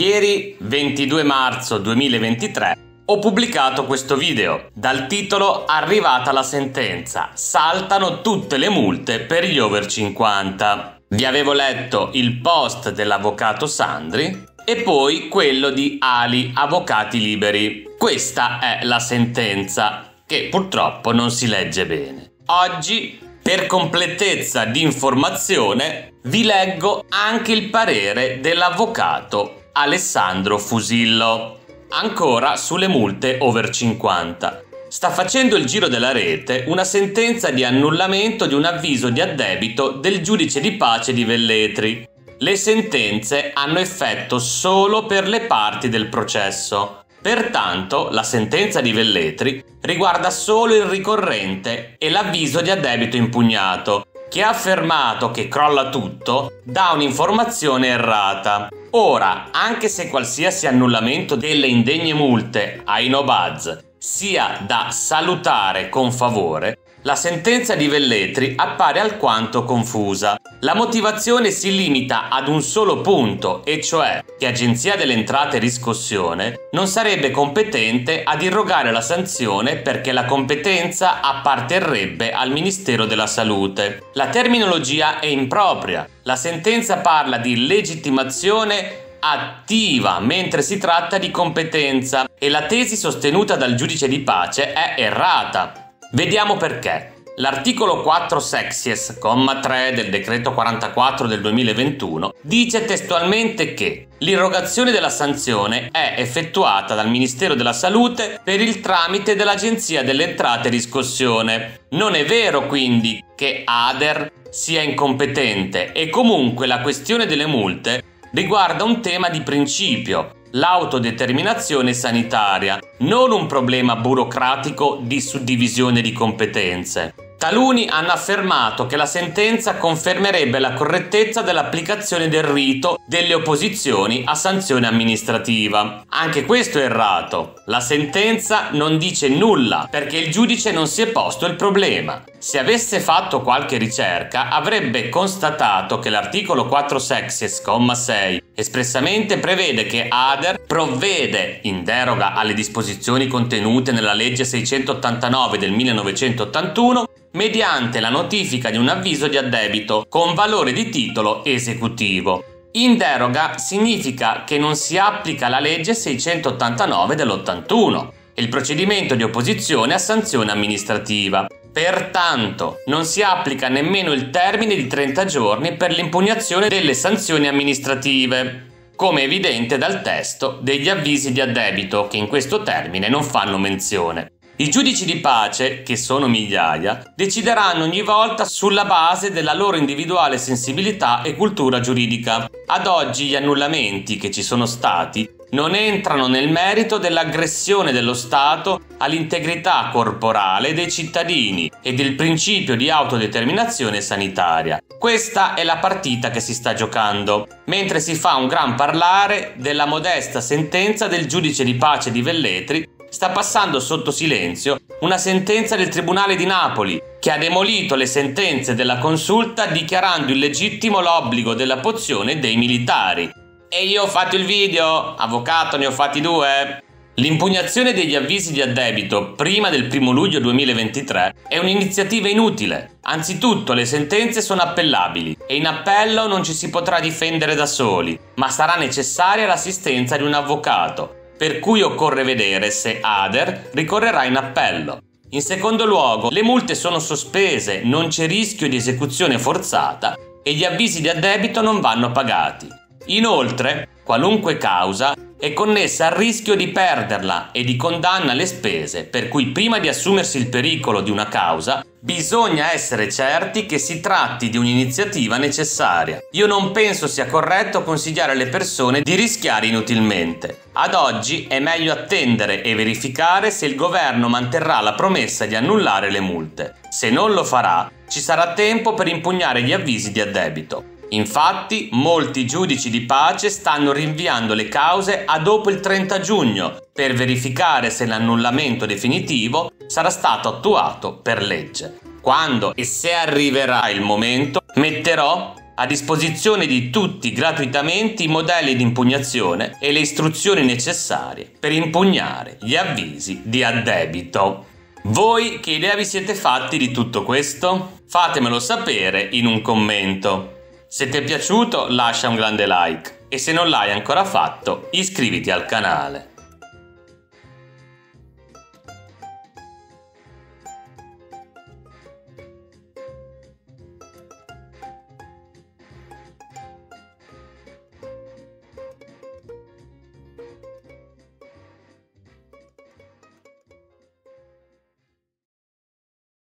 Ieri, 22 marzo 2023, ho pubblicato questo video dal titolo Arrivata la sentenza, saltano tutte le multe per gli over 50. Vi avevo letto il post dell'avvocato Sandri e poi quello di Ali Avvocati Liberi. Questa è la sentenza che purtroppo non si legge bene. Oggi, per completezza di informazione, vi leggo anche il parere dell'avvocato Alessandro Fusillo. Ancora sulle multe over 50. Sta facendo il giro della rete una sentenza di annullamento di un avviso di addebito del giudice di pace di Velletri. Le sentenze hanno effetto solo per le parti del processo. Pertanto, la sentenza di Velletri riguarda solo il ricorrente e l'avviso di addebito impugnato, che ha affermato che crolla tutto dà un'informazione errata. Ora, anche se qualsiasi annullamento delle indegne multe ai no buzz sia da salutare con favore, la sentenza di Velletri appare alquanto confusa. La motivazione si limita ad un solo punto, e cioè che Agenzia delle Entrate e Riscossione non sarebbe competente ad irrogare la sanzione perché la competenza apparterrebbe al Ministero della Salute. La terminologia è impropria. La sentenza parla di legittimazione attiva mentre si tratta di competenza e la tesi sostenuta dal giudice di pace è errata. Vediamo perché. L'articolo 4 sexies, comma 3 del decreto 44 del 2021, dice testualmente che l'irrogazione della sanzione è effettuata dal Ministero della Salute per il tramite dell'Agenzia delle Entrate e Riscossione. Non è vero quindi che ADER sia incompetente e comunque la questione delle multe riguarda un tema di principio l'autodeterminazione sanitaria, non un problema burocratico di suddivisione di competenze. Taluni hanno affermato che la sentenza confermerebbe la correttezza dell'applicazione del rito delle opposizioni a sanzione amministrativa. Anche questo è errato. La sentenza non dice nulla perché il giudice non si è posto il problema. Se avesse fatto qualche ricerca avrebbe constatato che l'articolo 4 sexies, 6 espressamente prevede che ADER provvede, in deroga alle disposizioni contenute nella legge 689 del 1981, mediante la notifica di un avviso di addebito con valore di titolo esecutivo. In deroga significa che non si applica la legge 689 dell'81 e il procedimento di opposizione a sanzione amministrativa. Pertanto, non si applica nemmeno il termine di 30 giorni per l'impugnazione delle sanzioni amministrative, come evidente dal testo degli avvisi di addebito che in questo termine non fanno menzione. I giudici di pace, che sono migliaia, decideranno ogni volta sulla base della loro individuale sensibilità e cultura giuridica. Ad oggi gli annullamenti che ci sono stati non entrano nel merito dell'aggressione dello Stato all'integrità corporale dei cittadini e del principio di autodeterminazione sanitaria. Questa è la partita che si sta giocando, mentre si fa un gran parlare della modesta sentenza del giudice di pace di Velletri sta passando sotto silenzio una sentenza del Tribunale di Napoli che ha demolito le sentenze della consulta dichiarando illegittimo l'obbligo della pozione dei militari. E io ho fatto il video, avvocato ne ho fatti due. L'impugnazione degli avvisi di addebito prima del 1 luglio 2023 è un'iniziativa inutile. Anzitutto le sentenze sono appellabili e in appello non ci si potrà difendere da soli, ma sarà necessaria l'assistenza di un avvocato per cui occorre vedere se Ader ricorrerà in appello. In secondo luogo, le multe sono sospese, non c'è rischio di esecuzione forzata e gli avvisi di addebito non vanno pagati. Inoltre, qualunque causa è connessa al rischio di perderla e di condanna alle spese, per cui prima di assumersi il pericolo di una causa bisogna essere certi che si tratti di un'iniziativa necessaria. Io non penso sia corretto consigliare alle persone di rischiare inutilmente. Ad oggi è meglio attendere e verificare se il governo manterrà la promessa di annullare le multe. Se non lo farà, ci sarà tempo per impugnare gli avvisi di addebito. Infatti, molti giudici di pace stanno rinviando le cause a dopo il 30 giugno per verificare se l'annullamento definitivo sarà stato attuato per legge. Quando e se arriverà il momento, metterò a disposizione di tutti gratuitamente i modelli di impugnazione e le istruzioni necessarie per impugnare gli avvisi di addebito. Voi che idea vi siete fatti di tutto questo? Fatemelo sapere in un commento. Se ti è piaciuto lascia un grande like e se non l'hai ancora fatto iscriviti al canale.